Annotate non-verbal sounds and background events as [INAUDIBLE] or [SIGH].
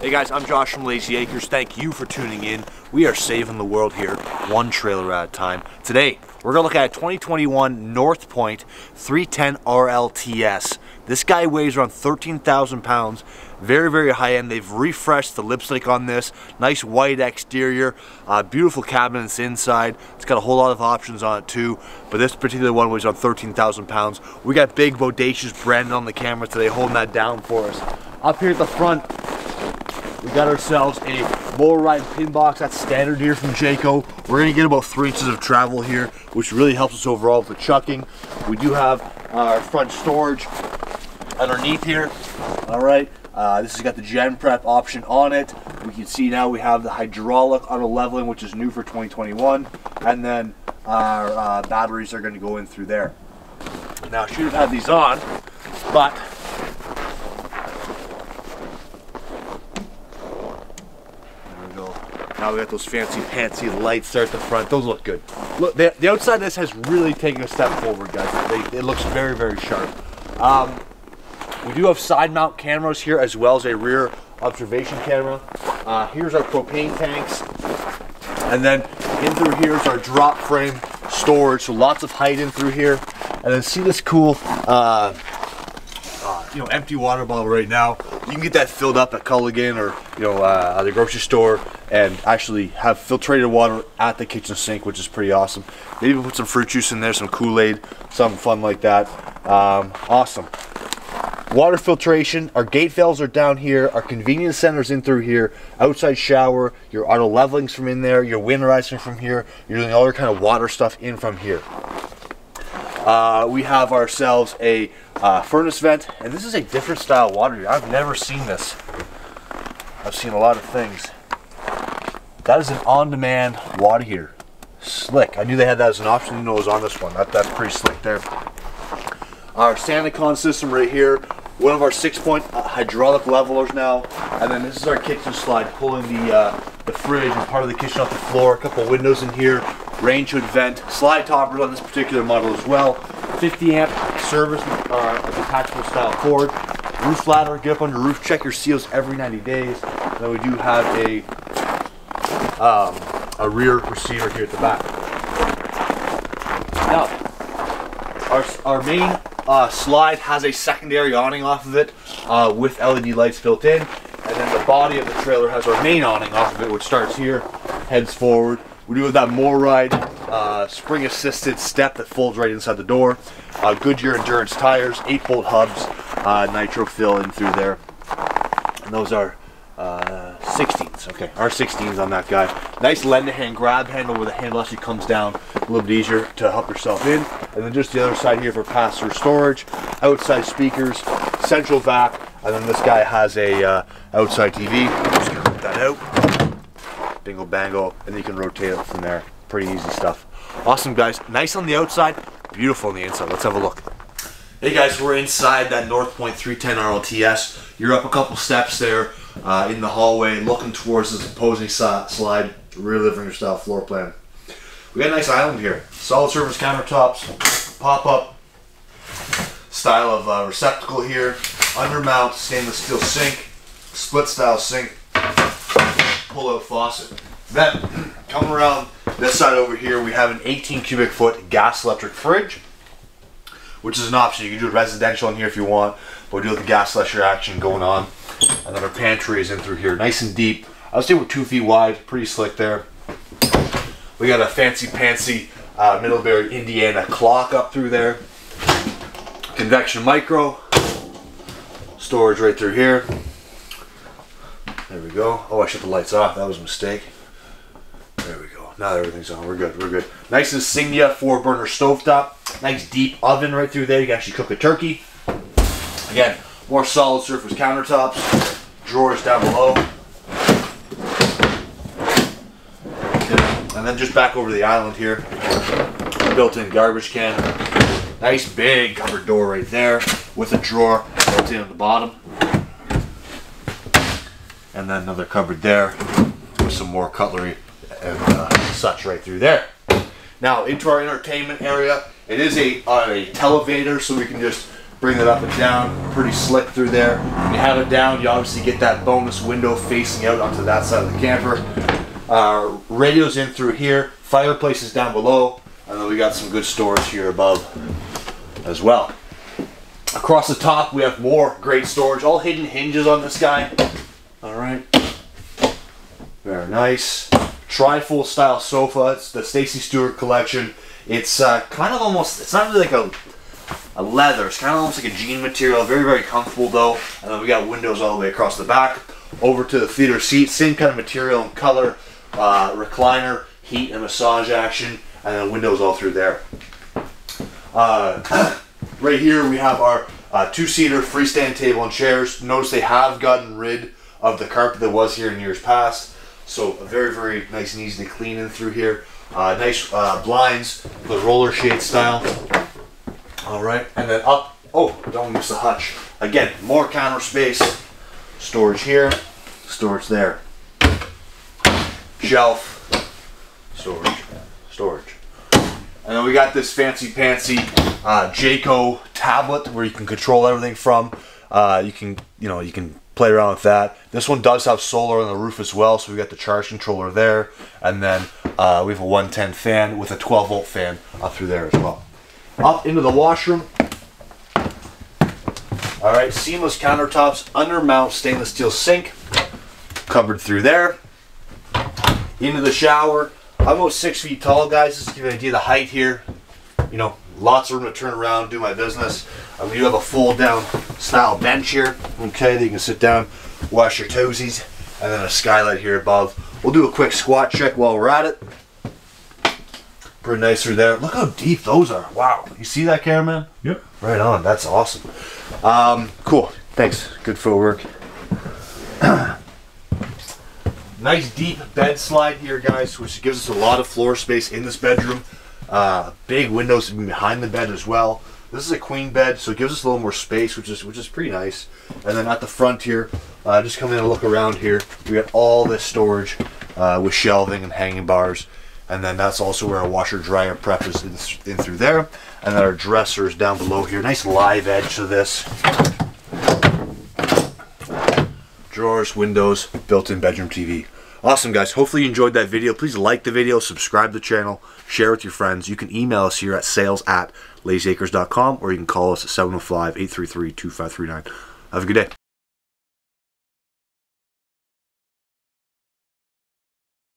Hey guys, I'm Josh from Layzee Acres. Thank you for tuning in. We are saving the world here, one trailer at a time. Today, we're gonna look at a 2021 North Point 310 RLTS. This guy weighs around 13,000 pounds. Very, very high end. They've refreshed the lipstick on this. Nice white exterior. Uh, beautiful cabinets inside. It's got a whole lot of options on it too. But this particular one weighs around 13,000 pounds. We got big bodacious Brandon on the camera today holding that down for us. Up here at the front, we got ourselves a MORryde pin box. That's standard here from Jayco. We're gonna get about three inches of travel here, which really helps us overall with the chucking. We do have our front storage underneath here. All right. Uh, this has got the Gen Prep option on it. We can see now we have the hydraulic auto leveling, which is new for 2021. And then our uh, batteries are going to go in through there. Now, I should have had these on, but There we go. Now we got those fancy fancy lights there at the front. Those look good. Look, the, the outside of this has really taken a step forward, guys. They, it looks very, very sharp. Um, we do have side mount cameras here as well as a rear observation camera. Uh, here's our propane tanks. And then in through here is our drop frame storage. So lots of height in through here. And then see this cool, uh, uh, you know, empty water bottle right now. You can get that filled up at Culligan or, you know, uh, the grocery store and actually have filtrated water at the kitchen sink, which is pretty awesome. Maybe put some fruit juice in there, some Kool-Aid, something fun like that. Um, awesome. Water filtration, our gate valves are down here, our convenience center's in through here, outside shower, your auto leveling's from in there, your winterizing from here, you're doing all your kind of water stuff in from here. Uh, we have ourselves a uh, furnace vent, and this is a different style water. I've never seen this. I've seen a lot of things. That is an on-demand water heater. Slick. I knew they had that as an option. Didn't know it was on this one. That, that's pretty slick there. Our SaniCon system right here. One of our six-point uh, hydraulic levelers now, and then this is our kitchen slide, pulling the uh, the fridge and part of the kitchen off the floor. A couple windows in here, range hood vent, slide toppers on this particular model as well. 50 amp service, uh, detachable style cord, roof ladder. Get up on your roof, check your seals every 90 days. Then we do have a um, a rear receiver here at the back. Now, our, our main uh, slide has a secondary awning off of it uh, with LED lights built in. And then the body of the trailer has our main awning off of it, which starts here, heads forward. We do have that MORryde uh, spring assisted step that folds right inside the door. Uh, Goodyear Endurance tires, 8 bolt hubs, uh, nitro fill in through there. And those are uh, 16s. Okay, our 16s on that guy. Nice lend-a-hand grab handle where the handle actually comes down a little bit easier to help yourself in. And then just the other side here for pass-through storage, outside speakers, central vac, and then this guy has a uh, outside TV. Just gonna rip that out. Bingo bango, and you can rotate it from there. Pretty easy stuff. Awesome guys, nice on the outside, beautiful on the inside. Let's have a look. Hey guys, we're inside that North Point 310 RLTS. You're up a couple steps there uh, in the hallway, looking towards this opposing slide, rear living room style floor plan. We got a nice island here. Solid surface countertops, pop up style of uh, receptacle here, undermount stainless steel sink, split style sink, pull out faucet. Then [CLEARS THROAT] coming around this side over here, we have an 18 cubic foot gas electric fridge which is an option. You can do residential in here if you want, but we do have the gas slasher action going on. Our pantry is in through here, nice and deep. I would say we're two feet wide, pretty slick there. We got a fancy pantsy uh, Middlebury, Indiana clock up through there. Convection micro. Storage right through here. There we go. Oh, I shut the lights off. That was a mistake. There we go. Now everything's on. We're good. We're good. Nice Insignia four burner stovetop. Nice deep oven right through there. You can actually cook a turkey. Again, more solid surface countertops. Drawers down below. And then just back over the island here. Built-in garbage can. Nice big covered door right there with a drawer built in at the bottom. And then another cupboard there with some more cutlery and uh, such right through there. Now into our entertainment area, it is a, a televator, so we can just bring it up and down, pretty slick through there. When you have it down, you obviously get that bonus window facing out onto that side of the camper. Uh, radios in through here, fireplace is down below, and then we got some good storage here above as well. Across the top, we have more great storage, all hidden hinges on this guy. All right, very nice. Trifold style sofa. It's the Stacy Stewart collection. It's uh, kind of almost, it's not really like a, a leather. It's kind of almost like a jean material. Very, very comfortable though. And then we got windows all the way across the back. Over to the theater seat. Same kind of material and color. Uh, recliner, heat and massage action. And then windows all through there. Uh, [CLEARS THROAT] right here we have our uh, two-seater freestand table and chairs. Notice they have gotten rid of the carpet that was here in years past. So a very, very nice and easy to clean in through here. Uh, nice uh, blinds, the roller shade style. All right, and then up. Oh, don't miss the hutch. Again, more counter space. Storage here, storage there. Shelf, storage, storage. And then we got this fancy pantsy uh, Jayco tablet where you can control everything from. Uh, you can, you know, you can play around with that. This one does have solar on the roof as well, so we got the charge controller there, and then uh, we have a 110 fan with a 12 volt fan up through there as well. Up into the washroom. All right, seamless countertops, undermount stainless steel sink, covered through there. Into the shower. I'm about six feet tall, guys. Just to give you an idea of the height here. You know, lots of room to turn around, do my business. Um, you have a fold down style bench here, okay, that you can sit down, wash your toesies, and then a skylight here above. We'll do a quick squat check while we're at it. Pretty nice through there. Look how deep those are. Wow. You see that, cameraman? Yep. Right on. That's awesome. Um, cool. Thanks. Good footwork. [CLEARS THROAT] nice deep bed slide here, guys, which gives us a lot of floor space in this bedroom. Uh, big windows behind the bed as well. This is a queen bed, so it gives us a little more space, which is which is pretty nice. And then at the front here, uh, just come in and look around here. We got all this storage uh, with shelving and hanging bars. And then that's also where our washer dryer prep is in, in through there. And then our dresser is down below here. Nice live edge to this. Drawers, windows, built-in bedroom TV. Awesome, guys. Hopefully you enjoyed that video. Please like the video, subscribe to the channel, share with your friends. You can email us here at sales at layzeeacres.com or you can call us at 705 833 2539. Have a good day.